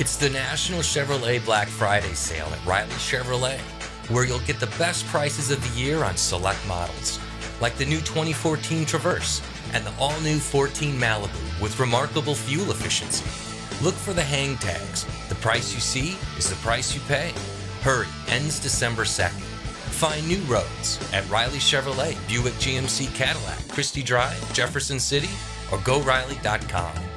It's the National Chevrolet Black Friday sale at Riley Chevrolet, where you'll get the best prices of the year on select models, like the new 2014 Traverse and the all new 14 Malibu with remarkable fuel efficiency. Look for the hang tags. The price you see is the price you pay. Hurry, ends December 2nd. Find new roads at Riley Chevrolet, Buick GMC Cadillac, Christie Drive, Jefferson City, or GoRiley.com.